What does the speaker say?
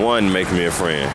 One, make me a friend.